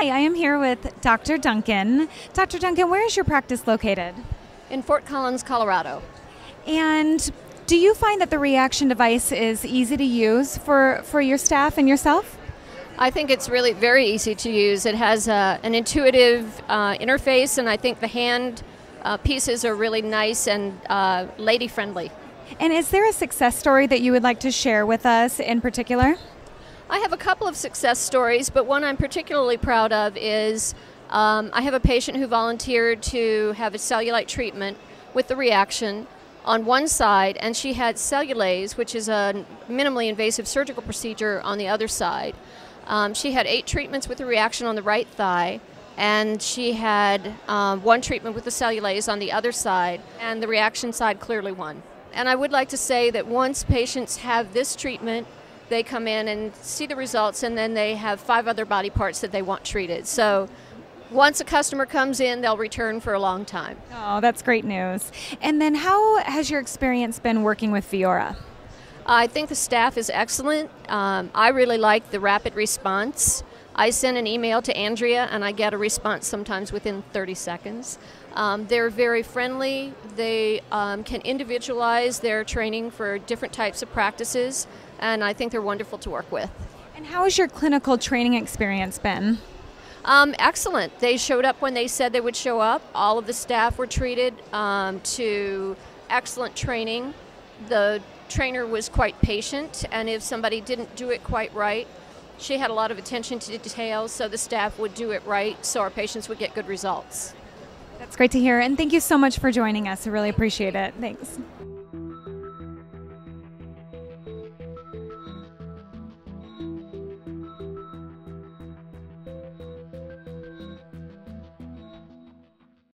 Hi, I am here with Dr. Duncan. Dr. Duncan, where is your practice located? In Fort Collins, Colorado. And do you find that the reaction device is easy to use for, for your staff and yourself? I think it's really very easy to use. It has uh, an intuitive uh, interface, and I think the hand uh, pieces are really nice and uh, lady friendly. And is there a success story that you would like to share with us in particular? I have a couple of success stories, but one I'm particularly proud of is um, I have a patient who volunteered to have a cellulite treatment with the reaction on one side, and she had Cellulaze, which is a minimally invasive surgical procedure, on the other side. Um, she had eight treatments with the reaction on the right thigh, and she had um, one treatment with the Cellulaze on the other side, and the reaction side clearly won. And I would like to say that once patients have this treatment, they come in and see the results, and then they have five other body parts that they want treated. So once a customer comes in, they'll return for a long time. Oh, that's great news. And then, how has your experience been working with Viora? I think the staff is excellent. Um, I really like the rapid response. I send an email to Andrea and I get a response sometimes within 30 seconds. Um, they're very friendly. They um, can individualize their training for different types of practices, and I think they're wonderful to work with. And how has your clinical training experience been? Um, excellent. They showed up when they said they would show up. All of the staff were treated um, to excellent training. The trainer was quite patient, and if somebody didn't do it quite right, she had a lot of attention to detail, so the staff would do it right, so our patients would get good results. That's great to hear, and thank you so much for joining us. I really appreciate it. Thanks.